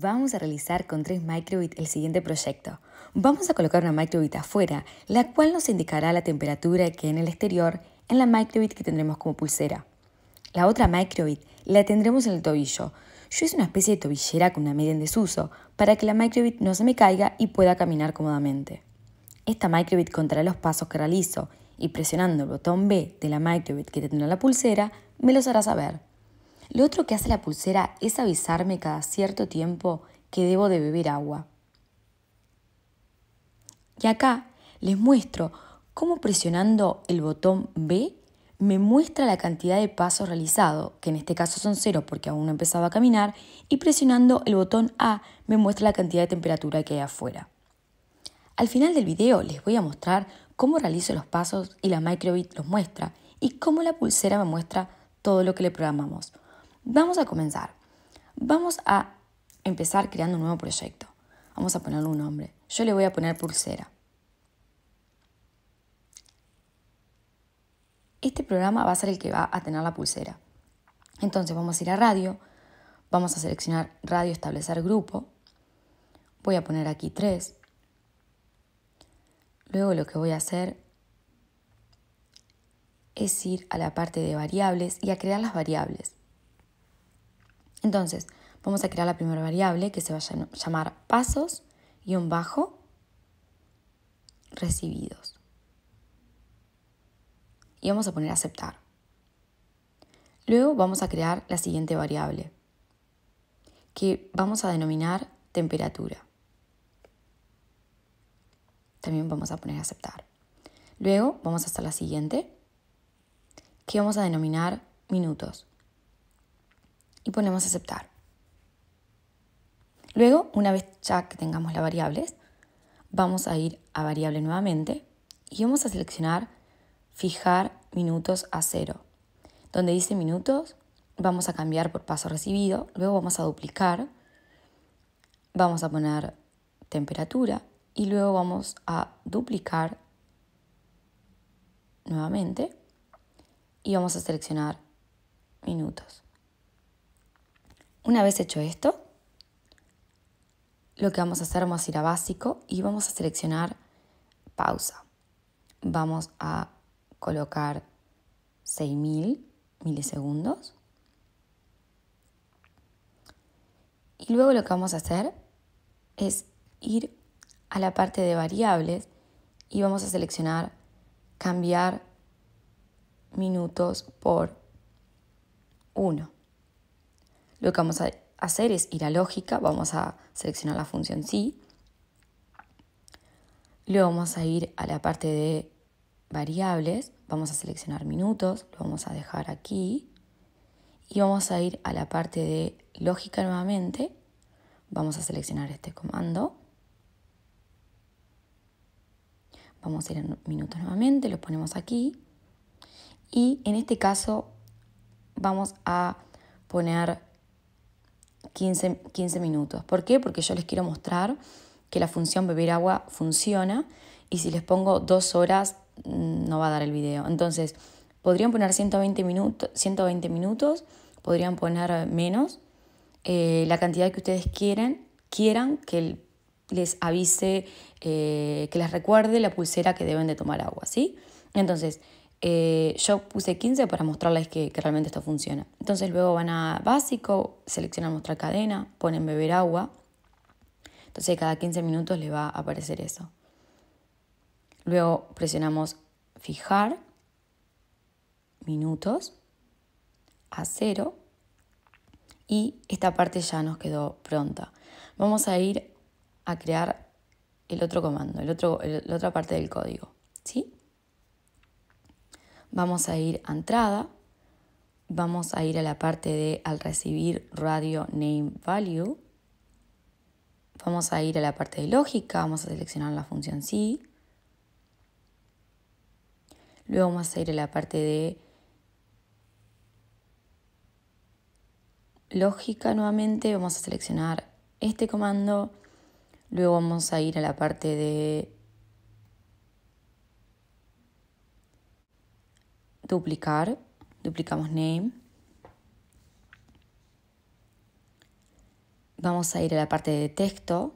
Vamos a realizar con tres microbit el siguiente proyecto. Vamos a colocar una microbit afuera, la cual nos indicará la temperatura que en el exterior en la microbit que tendremos como pulsera. La otra microbit la tendremos en el tobillo. Yo hice una especie de tobillera con una media en desuso para que la microbit no se me caiga y pueda caminar cómodamente. Esta microbit contará los pasos que realizo y presionando el botón B de la microbit que tendrá la pulsera me los hará saber. Lo otro que hace la pulsera es avisarme cada cierto tiempo que debo de beber agua. Y acá les muestro cómo presionando el botón B me muestra la cantidad de pasos realizados, que en este caso son cero porque aún no empezaba a caminar, y presionando el botón A me muestra la cantidad de temperatura que hay afuera. Al final del video les voy a mostrar cómo realizo los pasos y la microbit los muestra y cómo la pulsera me muestra todo lo que le programamos. Vamos a comenzar. Vamos a empezar creando un nuevo proyecto. Vamos a ponerle un nombre. Yo le voy a poner pulsera. Este programa va a ser el que va a tener la pulsera. Entonces vamos a ir a radio, vamos a seleccionar radio, establecer grupo. Voy a poner aquí 3. Luego lo que voy a hacer es ir a la parte de variables y a crear las variables. Entonces, vamos a crear la primera variable que se va a llamar pasos y un bajo recibidos. Y vamos a poner aceptar. Luego vamos a crear la siguiente variable que vamos a denominar temperatura. También vamos a poner aceptar. Luego vamos a hacer la siguiente que vamos a denominar minutos y ponemos aceptar. Luego, una vez ya que tengamos las variables, vamos a ir a variable nuevamente y vamos a seleccionar fijar minutos a cero. Donde dice minutos, vamos a cambiar por paso recibido, luego vamos a duplicar, vamos a poner temperatura y luego vamos a duplicar nuevamente y vamos a seleccionar minutos. Una vez hecho esto, lo que vamos a hacer, vamos a ir a básico y vamos a seleccionar pausa. Vamos a colocar 6000 milisegundos. Y luego lo que vamos a hacer es ir a la parte de variables y vamos a seleccionar cambiar minutos por 1. Lo que vamos a hacer es ir a lógica, vamos a seleccionar la función sí. Luego vamos a ir a la parte de variables, vamos a seleccionar minutos, lo vamos a dejar aquí. Y vamos a ir a la parte de lógica nuevamente, vamos a seleccionar este comando. Vamos a ir a minutos nuevamente, lo ponemos aquí. Y en este caso vamos a poner 15, minutos. ¿Por qué? Porque yo les quiero mostrar que la función beber agua funciona y si les pongo dos horas mm, no va a dar el video. Entonces, podrían poner 120, minutos 120 minutos, podrían poner menos, eh, la cantidad que ustedes quieren, quieran que les avise, eh, que les recuerde la pulsera que deben de tomar agua, ¿sí? Entonces, eh, yo puse 15 para mostrarles que, realmente esto funciona. Entonces luego van a básico, seleccionan mostrar cadena, ponen beber agua. Entonces cada 15 minutos le va a aparecer eso. Luego presionamos fijar minutos a cero y esta parte ya nos quedó pronta. Vamos a ir a crear el otro comando, el otro, la otra parte del código. ¿sí? Vamos a ir a entrada, vamos a ir a la parte de al recibir radio name value, vamos a ir a la parte de lógica, vamos a seleccionar la función sí, luego vamos a ir a la parte de lógica nuevamente, vamos a seleccionar este comando, luego vamos a ir a la parte de duplicar, duplicamos name. vamos a ir a la parte de texto.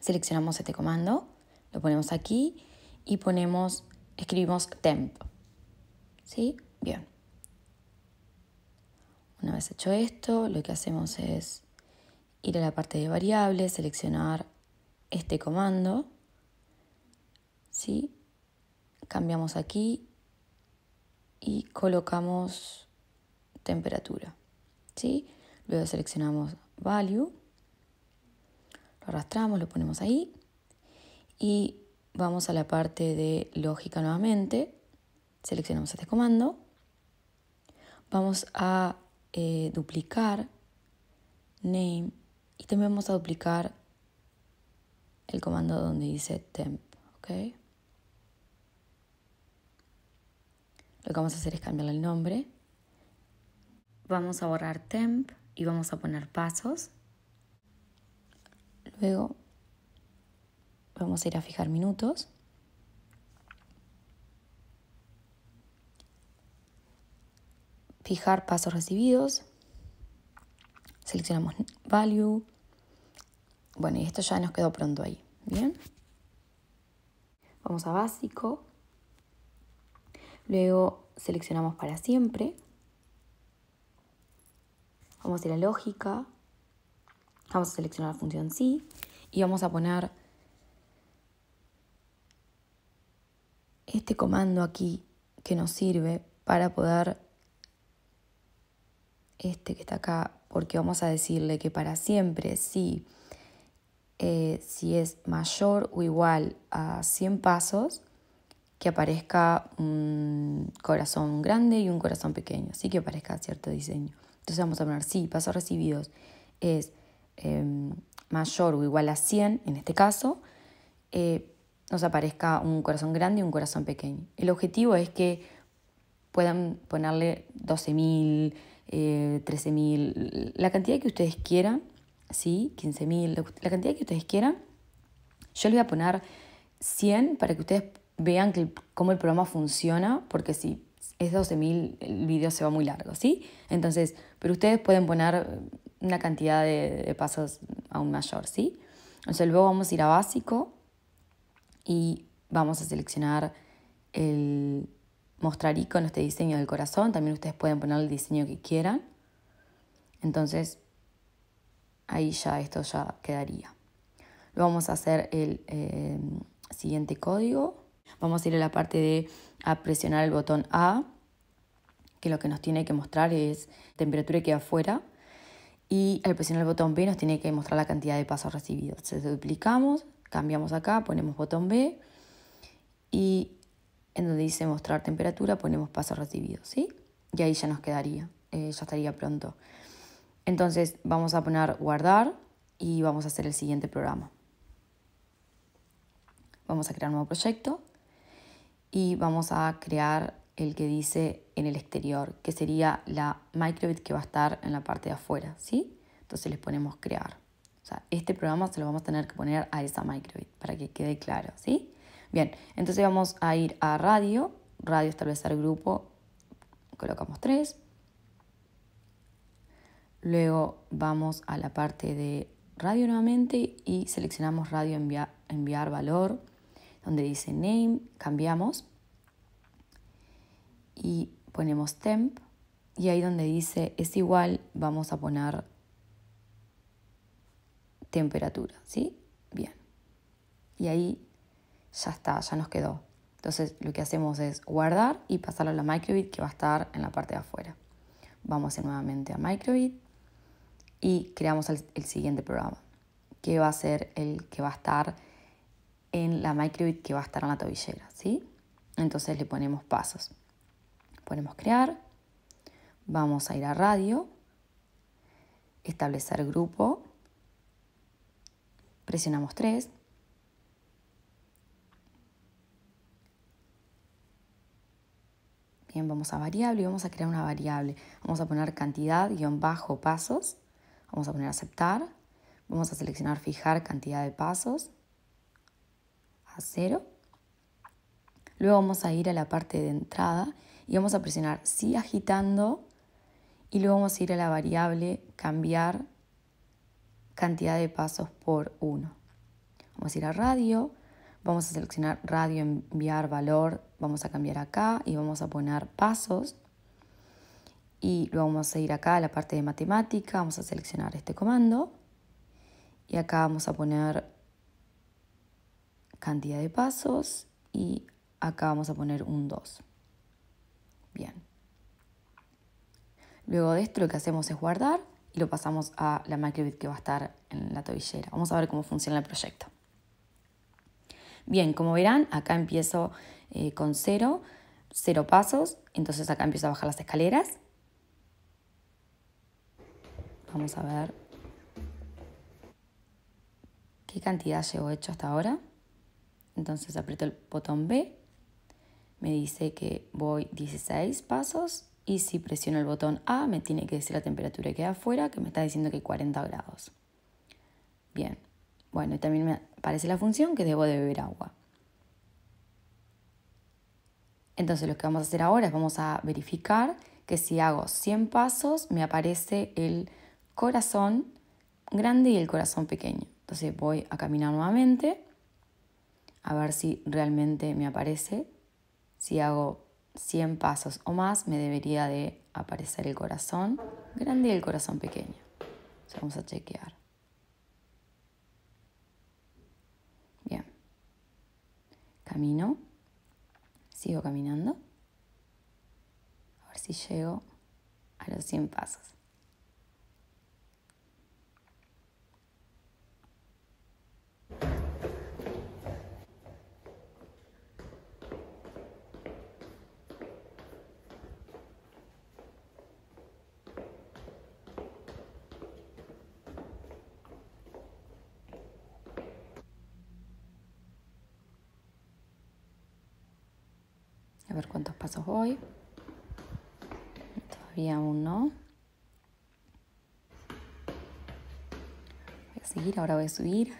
Seleccionamos este comando, lo ponemos aquí y ponemos, escribimos temp. ¿Sí? Bien. Una vez hecho esto, lo que hacemos es ir a la parte de variables, seleccionar este comando. ¿Sí? Cambiamos aquí y colocamos temperatura. ¿sí? Luego seleccionamos value, lo arrastramos, lo ponemos ahí y vamos a la parte de lógica nuevamente, seleccionamos este comando, vamos a eh, duplicar name y también vamos a duplicar el comando donde dice temp, ¿ok? Lo que vamos a hacer es cambiarle el nombre Vamos a borrar temp y vamos a poner pasos. Luego vamos a ir a fijar minutos. Fijar pasos recibidos. Seleccionamos value. Bueno, y esto ya nos quedó pronto ahí. Bien. Vamos a básico. Luego seleccionamos para siempre. Vamos a ir a lógica, vamos a seleccionar la función sí y vamos a poner este comando aquí que nos sirve para poder, este que está acá, porque vamos a decirle que para siempre sí, eh, si es mayor o igual a 100 pasos, que aparezca un corazón grande y un corazón pequeño, así que aparezca cierto diseño. Entonces vamos a poner si pasos recibidos es em, mayor o igual a 100, en este caso, eh, nos aparezca un corazón grande y un corazón pequeño. El objetivo es que puedan ponerle 12.000, eh, 13.000, la cantidad que ustedes quieran, ¿sí? 15.000, la cantidad que ustedes quieran. Yo le voy a poner 100 para que ustedes vean cómo el programa funciona, porque si es 12.000, el video se va muy largo, ¿sí? Entonces, pero ustedes pueden poner una cantidad de, pasos aún mayor, ¿sí? Entonces luego vamos a ir a básico y vamos a seleccionar el mostrar icono, este diseño del corazón. También ustedes pueden poner el diseño que quieran. Entonces, ahí ya esto ya quedaría. Luego vamos a hacer el eh, siguiente código. Vamos a ir a la parte de presionar el botón A, que lo que nos tiene que mostrar es temperatura que afuera. Y al presionar el botón B nos tiene que mostrar la cantidad de pasos recibidos. Entonces duplicamos, cambiamos acá, ponemos botón B y en donde dice mostrar temperatura ponemos pasos recibidos, ¿sí? Y ahí ya nos quedaría, eh, ya estaría pronto. Entonces vamos a poner guardar y vamos a hacer el siguiente programa. Vamos a crear un nuevo proyecto y vamos a crear el que dice en el exterior, que sería la microbit que va a estar en la parte de afuera, ¿sí? Entonces les ponemos crear. O sea, este programa se lo vamos a tener que poner a esa microbit para que quede claro, ¿sí? Bien, entonces vamos a ir a radio, radio establecer grupo, colocamos 3. Luego vamos a la parte de radio nuevamente y seleccionamos radio enviar, enviar valor donde dice name, cambiamos y ponemos temp y ahí donde dice es igual vamos a poner temperatura, ¿sí? Bien. Y ahí ya está, ya nos quedó. Entonces lo que hacemos es guardar y pasarlo a la microbit que va a estar en la parte de afuera. Vamos nuevamente a microbit y creamos el, el siguiente programa, que va a ser el que va a estar en la microbit que va a estar en la tobillera, ¿sí? Entonces le ponemos pasos. Ponemos crear, vamos a ir a radio, establecer grupo, presionamos 3, Bien, vamos a variable y vamos a crear una variable. Vamos a poner cantidad, guion bajo, pasos. Vamos a poner aceptar. Vamos a seleccionar fijar cantidad de pasos a 0. Luego vamos a ir a la parte de entrada y vamos a presionar sí agitando y luego vamos a ir a la variable cambiar cantidad de pasos por 1. Vamos a ir a radio, vamos a seleccionar radio, enviar valor, vamos a cambiar acá y vamos a poner pasos. Y luego vamos a ir acá a la parte de matemática, vamos a seleccionar este comando y acá vamos a poner cantidad de pasos y acá vamos a poner un 2. Bien. Luego de esto lo que hacemos es guardar y lo pasamos a la microbit que va a estar en la tobillera. Vamos a ver cómo funciona el proyecto. Bien, como verán, acá empiezo eh, con cero, cero pasos, entonces acá empiezo a bajar las escaleras. Vamos a ver qué cantidad llevo hecho hasta ahora. Entonces aprieto el botón B, me dice que voy 16 pasos y si presiono el botón A me tiene que decir la temperatura que queda afuera, que me está diciendo que hay 40 grados. Bien, bueno, y también me aparece la función que debo de beber agua. Entonces lo que vamos a hacer ahora es vamos a verificar que si hago 100 pasos me aparece el corazón grande y el corazón pequeño. Entonces voy a caminar nuevamente a ver si realmente me aparece. Si hago 100 pasos o más, me debería de aparecer el corazón grande y el corazón pequeño. vamos a chequear. Bien. Camino. Sigo caminando. A ver si llego a los 100 pasos. A ver cuántos pasos voy. Todavía aún no. Voy a seguir, ahora voy a subir.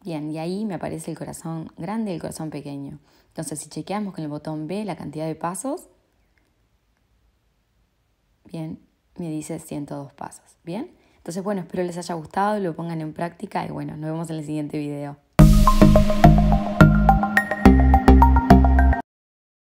Bien, y ahí me aparece el corazón grande y el corazón pequeño. Entonces, si chequeamos con el botón B la cantidad de pasos, bien, me dice 102 pasos. ¿Bien? Entonces, bueno, espero les haya gustado, lo pongan en práctica y bueno, nos vemos en el siguiente video.